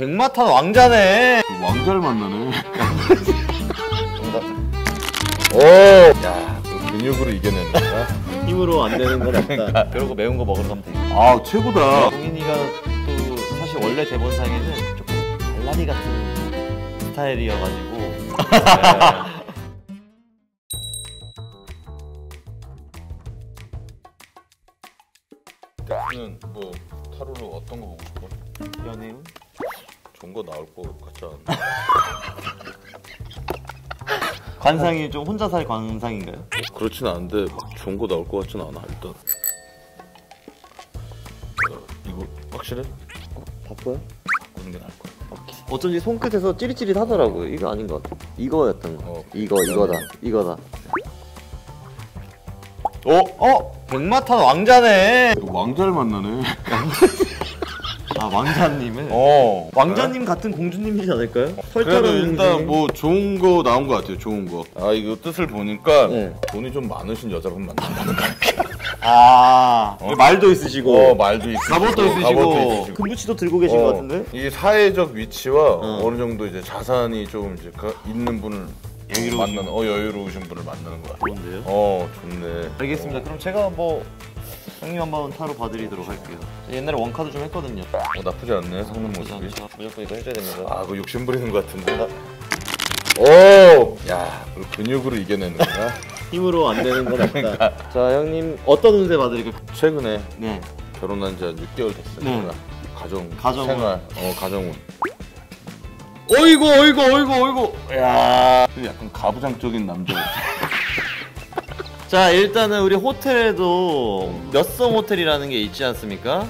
백마탄 왕자네. 왕자를 만나네. 오. 야, 그 근육으로 이겨낸다. 힘으로 안 되는 건 없다. 그러고 매운 거 먹으러 가면 되겠다. 아, 최고다. 동인이가 또 사실 원래 대본상에는 조금 발라리 같은 스타일이어가지고. 네. 좋은 거 나올 거 같지 않나? 관상이 좀 혼자 살 관상인가요? 그렇진 않은데 막 좋은 거 나올 것 같진 않아 일단. 어, 이거 확실해? 바꿔요? 바꾸는 게 나을 거야. 어쩐지 손끝에서 찌릿찌릿 하더라고요. 이거 아닌 것 같아. 이거였던 거. 어. 이거 이거다. 이거다. 어? 어? 백마탄 왕자네. 왕자를 만나네. 아 왕자님을. 어. 왕자님 같은 공주님이지 않을까요? 그래도 털털한 일단 공주님. 뭐 좋은 거 나온 것 같아요. 좋은 거. 아 이거 뜻을 보니까 네. 돈이 좀 많으신 여자분 만난다는 거. 아 말도 있으시고 어 말도 있으시고 갑옷도 있으시고 갑옷도 있으시고. 금부치도 들고 계신 어, 것 같은데? 이 사회적 위치와 어. 어. 느 정도 이제 자산이 좀 이제 그 있는 분을 여유로우신 만나는 어 여유로우신 분을 만나는 거야. 좋은데요? 어 좋네. 알겠습니다. 그럼 제가 뭐 형님 한번 타로 봐드리도록 할게요. 옛날에 원카도 좀 했거든요. 어, 나쁘지 않네 성능 모습이. 무조건 이거 해줘야 됩니다. 아, 그 욕심 부리는 것 같은데. 오, 야, 그 근육으로 이겨내는 거야. 힘으로 안 되는 건 없다. 자 형님 어떤 운세 봐드릴까요? 최근에 네. 결혼한 지 한 6개월 됐어요. 네. 제가. 가정, 가정운. 생활, 어 가정운. 어이구 어이구 어이구 어이구. 야, 약간 가부장적인 남자. 자 일단은 우리 호텔에도 몇성 호텔이라는 게 있지 않습니까?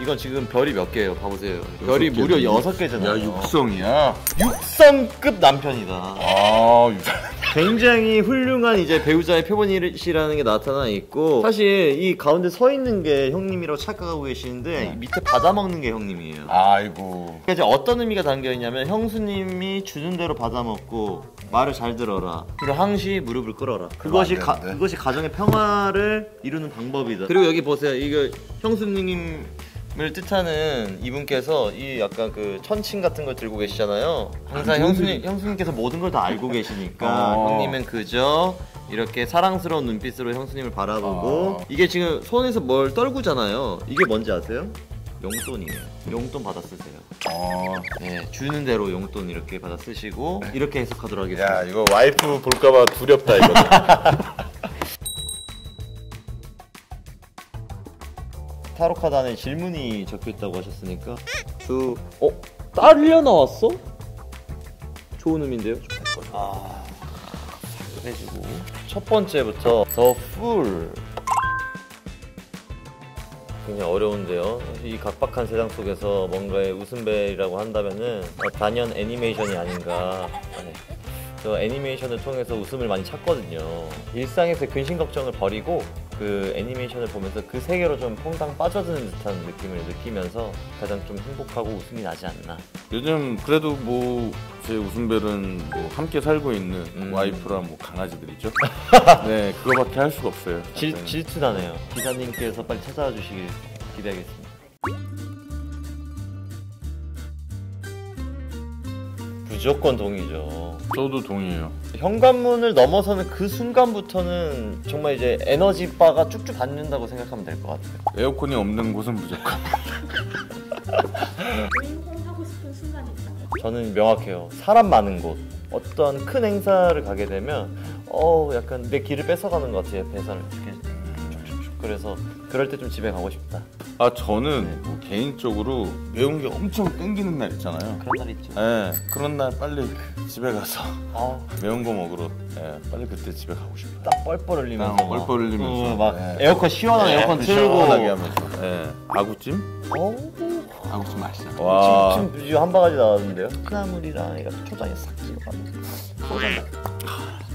이건 지금 별이 몇 개예요? 봐보세요. 별이 무려 개네. 여섯 개잖아요. 야, 육성이야. 육성급 남편이다. 아, 육성. 굉장히 훌륭한 이제 배우자의 표본이시라는 게 나타나 있고 사실 이 가운데 서 있는 게 형님이라고 착각하고 계시는데 밑에 받아 먹는 게 형님이에요. 아이고. 그러니까 이제 어떤 의미가 담겨 있냐면 형수님이 주는 대로 받아 먹고 말을 잘 들어라. 그리고 항시 무릎을 꿇어라. 그것이 안 가. 그것이 가정의 평화를 이루는 방법이다. 그리고 여기 보세요. 이거 형수님 을 뜻하는 이분께서 이 약간 그 천칭 같은 걸 들고 계시잖아요. 항상 좋은 형수님 형수님께서 모든 걸 다 알고 계시니까 어. 형님은 그저 이렇게 사랑스러운 눈빛으로 형수님을 바라보고 어. 이게 지금 손에서 뭘 떨구잖아요. 이게 뭔지 아세요? 용돈이에요. 용돈 받아 쓰세요. 어. 네, 주는 대로 용돈 이렇게 받아 쓰시고 이렇게 해석하도록 하겠습니다. 야, 이거 와이프 볼까봐 두렵다, 이거. 타로 카드 안에 질문이 적혀 있다고 하셨으니까 그 어? 딸려 나왔어? 좋은 의미인데요? 아 해주고 첫 번째부터 The Fool 굉장히 어려운데요. 이 각박한 세상 속에서 뭔가의 웃음벨이라고 한다면은 어, 단연 애니메이션이 아닌가. 네. 저 애니메이션을 통해서 웃음을 많이 찾거든요. 일상에서 근심 걱정을 버리고 그 애니메이션을 보면서 그 세계로 좀 퐁당 빠져드는 듯한 느낌을 느끼면서 가장 좀 행복하고 웃음이 나지 않나. 요즘 그래도 뭐 제 웃음벨은 뭐 함께 살고 있는 음. 와이프랑 뭐 강아지들이죠. 네, 그거밖에 할 수가 없어요. 질. 질투나네요. 기자님께서 빨리 찾아와 주시길 기대하겠습니다. 무조건 동의죠. 저도 동의해요. 현관문을 넘어서는 그 순간부터는 정말 이제 에너지 바가 쭉쭉 받는다고 생각하면 될 것 같아요. 에어컨이 없는 곳은 무조건. 주인공 하고 싶은 순간이 있다면 저는 명확해요. 사람 많은 곳. 어떤 큰 행사를 가게 되면 어 약간 내 길을 뺏어가는 것 같아요. 배선을 이렇게 쭉쭉쭉. 그래서 그럴 때 좀 집에 가고 싶다. 아 저는 네. 뭐 개인적으로 매운 게 엄청 땡기는 날 있잖아요. 그런 날 있죠. 예, 그런 날 빨리 집에 가서 아, 매운 거 먹으러 예, 빨리 그때 집에 가고 싶어요. 딱 뻘뻘 흘리면서 아, 뻘뻘 흘리면서. 어, 막 네. 에어컨 시원한 에어컨 틀고 시원하게 하면서. 예, 아구찜? 어, 아구찜 맛있잖아. 와. 지금, 지금 뷰한 바가지 나왔는데요. 콩나물이랑 이거 초장에 싹 찍어가지고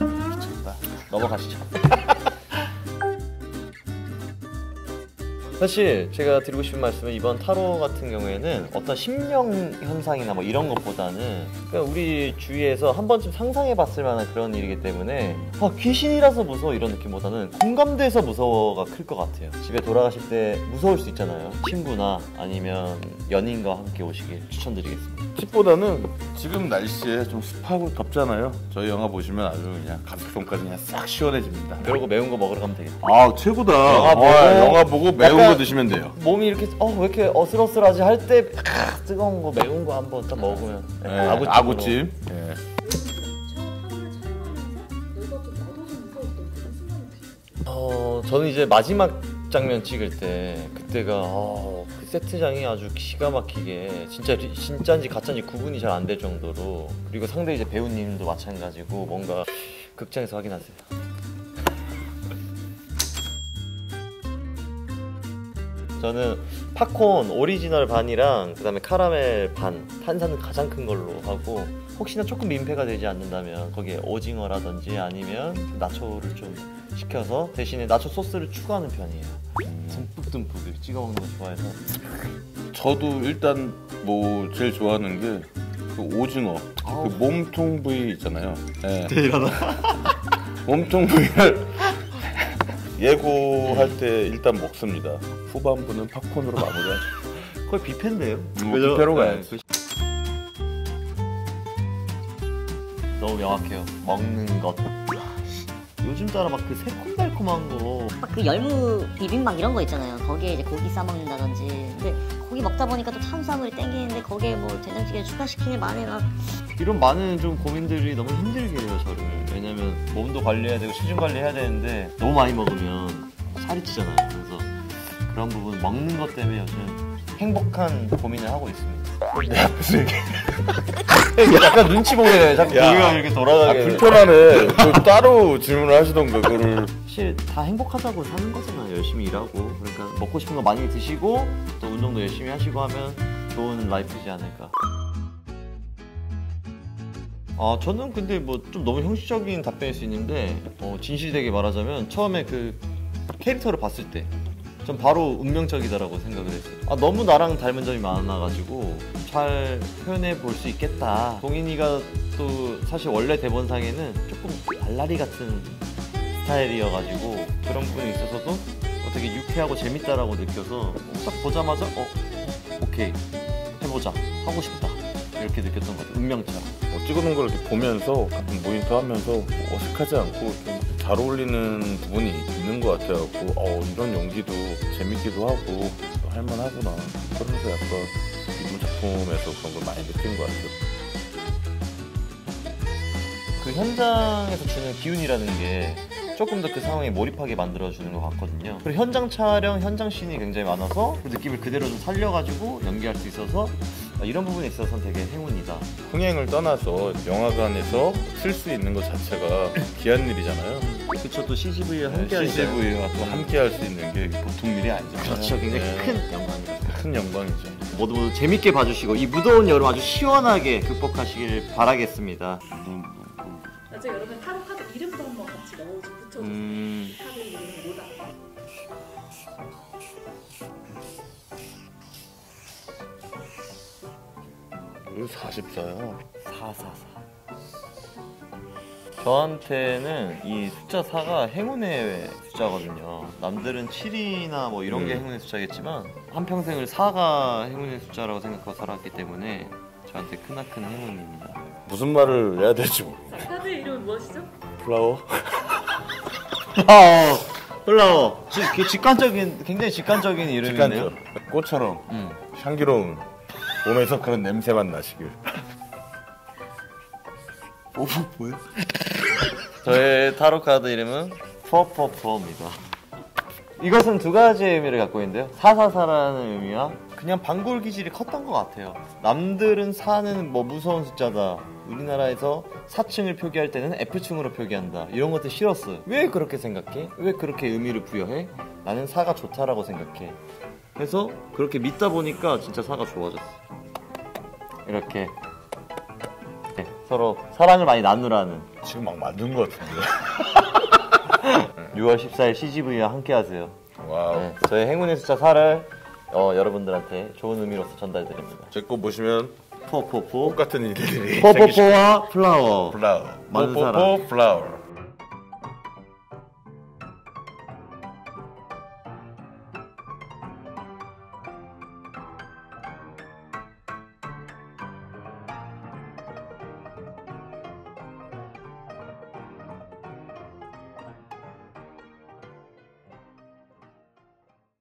미쳤다. 넘어가시죠. 사실 제가 드리고 싶은 말씀은 이번 타로 같은 경우에는 어떤 심령 현상이나 뭐 이런 것보다는 그냥 우리 주위에서 한 번쯤 상상해 봤을 만한 그런 일이기 때문에 아, 귀신이라서 무서워 이런 느낌보다는 공감돼서 무서워가 클 것 같아요. 집에 돌아가실 때 무서울 수 있잖아요. 친구나 아니면 연인과 함께 오시길 추천드리겠습니다. 팁보다는 지금 날씨에 좀 습하고 덥잖아요. 저희 영화 보시면 아주 그냥 가슴속까지 그냥 싹 시원해집니다. 그러고 매운 거 먹으러 가면 되겠다. 아 최고다. 영화 보고 아, 영화 보고 매운 거 드시면 돼요. 몸이 이렇게 어 왜 이렇게 어슬어슬하지 할 때 뜨거운 거 매운 거 한번 딱 먹으면 네, 아구찜으로. 아구찜. 그런 순간이 혹시 어 저는 이제 마지막 장면 찍을 때 그때가 어, 그 세트장이 아주 기가 막히게 진짜 리- 진짜인지 가짜인지 구분이 잘 안 될 정도로 그리고 상대 이제 배우님도 마찬가지고 뭔가 극장에서 확인하세요. 저는 팝콘 오리지널 반이랑 그다음에 카라멜 반 탄산은 가장 큰 걸로 하고 혹시나 조금 민폐가 되지 않는다면 거기에 오징어라든지 아니면 나초를 좀 시켜서 대신에 나초 소스를 추가하는 편이에요. 듬뿍듬뿍 찍어 먹는 거 좋아해서 저도 일단 뭐 제일 좋아하는 게 그 오징어 아우. 그 몸통 부위 있잖아요. 예. 대단하다. 몸통 부위를 예고할 때 일단 먹습니다. 후반부는 팝콘으로 마무리하죠. 거의 뷔페인데요. 뭐 뷔페로 가야지. 너무 명확해요. 먹는 것. 요즘 따라 막 그 새콤달콤한 거 막 그 열무 비빔막 이런 거 있잖아요. 거기에 이제 고기 싸 먹는다든지. 근데 고기 먹다 보니까 또 탄수화물이 땡기는데 거기에 뭐 된장찌개 추가시키는 만에 막 이런 많은 좀 고민들이 너무 힘들게 해요 저를 왜냐면 몸도 관리해야 되고 체중 관리해야 되는데 너무 많이 먹으면 살이 찌잖아요 그래서 그런 부분 먹는 것 때문에 요즘 행복한 고민을 하고 있습니다 내 앞에서 얘기. 약간 눈치 보게 자꾸 야. 고개가 이렇게 아 돌아가게 불편하네. 그 따로 질문을 하시던가 그거를. 사실 다 행복하자고 사는 거잖아요 열심히 일하고 그러니까 먹고 싶은 거 많이 드시고 또 운동도 열심히 하시고 하면 좋은 라이프지 않을까 아 저는 근데 뭐 좀 너무 형식적인 답변일 수 있는데 어, 진실되게 말하자면 처음에 그 캐릭터를 봤을 때 전 바로 운명적이다라고 생각을 했어요. 아 너무 나랑 닮은 점이 많아가지고 잘 표현해 볼 수 있겠다. 동인이가 또 사실 원래 대본상에는 조금 알라리 같은 스타일이어가지고 그런 부분이 있어서도 어, 되게 유쾌하고 재밌다라고 느껴서 딱 보자마자 어 오케이 해보자 하고 싶다 이렇게 느꼈던 것 같아요. 운명처럼. 뭐 찍어놓은 걸 이렇게 보면서 가끔 모니터 하면서 어색하지 않고 좀잘 어울리는 부분이 있는 것 같아갖고 어 이런 연기도 재밌기도 하고 또 할만하구나 그러면서 약간 이번 작품에서 그런 걸 많이 느낀 것 같아요. 그 현장에서 주는 기운이라는 게 조금 더 그 상황에 몰입하게 만들어주는 것 같거든요. 그리고 현장 촬영, 현장 씬이 굉장히 많아서 그 느낌을 그대로 좀 살려가지고 연기할 수 있어서 아, 이런 부분에 있어서는 되게 행운이다. 흥행을 떠나서 영화관에서 쓸 수 있는 것 자체가 귀한 일이잖아요. 그쵸, 또 CGV와 함께 하니까. CGV와 또 함께 할 수 있는 게 보통 일이 아니잖아요. 그렇죠, 굉장히 네. 큰 영광이다. 큰 영광이죠. 모두 모두 재밌게 봐주시고 이 무더운 여름 아주 시원하게 극복하시길 바라겠습니다. 나중에 여러분 타로 카드 이름도 한번 같이 넣어 좀 붙여주세요. 음, 카드 이름이 뭐다? 왜 44야? 444. 저한테는 이 숫자 4가 행운의 숫자거든요. 남들은 7이나 뭐 이런 게 음. 행운의 숫자겠지만 한평생을 4가 행운의 숫자라고 생각하고 살았기 때문에 저한테 크나큰 행운입니다. 무슨 말을 해야 될지 모르겠어. 무엇이죠? flower? flower! flower! 지- 그 직관적인, 굉장히 직관적인 이름이네요. 직관적. 꽃처럼 음. 향기로운 몸에서 그런 냄새만 나시길. 오, 뭐야? 저의 타로 카드 이름은 퍼퍼퍼입니다. 이것은 두 가지의 의미를 갖고 있는데요. 사사사라는 의미와 그냥 방골 기질이 컸던 것 같아요. 남들은 사는 뭐 무서운 숫자다. 우리나라에서 4층을 표기할 때는 F층으로 표기한다. 이런 것들 싫었어요. 왜 그렇게 생각해? 왜 그렇게 의미를 부여해? 나는 사가 좋다라고 생각해. 그래서 그렇게 믿다 보니까 진짜 사가 좋아졌어. 이렇게 네, 서로 사랑을 많이 나누라는 지금 막 만든 것 같은데. 6월 14일 CGV와 함께 하세요. wow. 네, 저의 행운의 숫자 4를 어, 여러분들한테 좋은 의미로서 전달드립니다. 제 거 보시면 포포포 똑같은 일들이 포포포와 플라워 플라워. 많은 포포포 사랑. 플라워.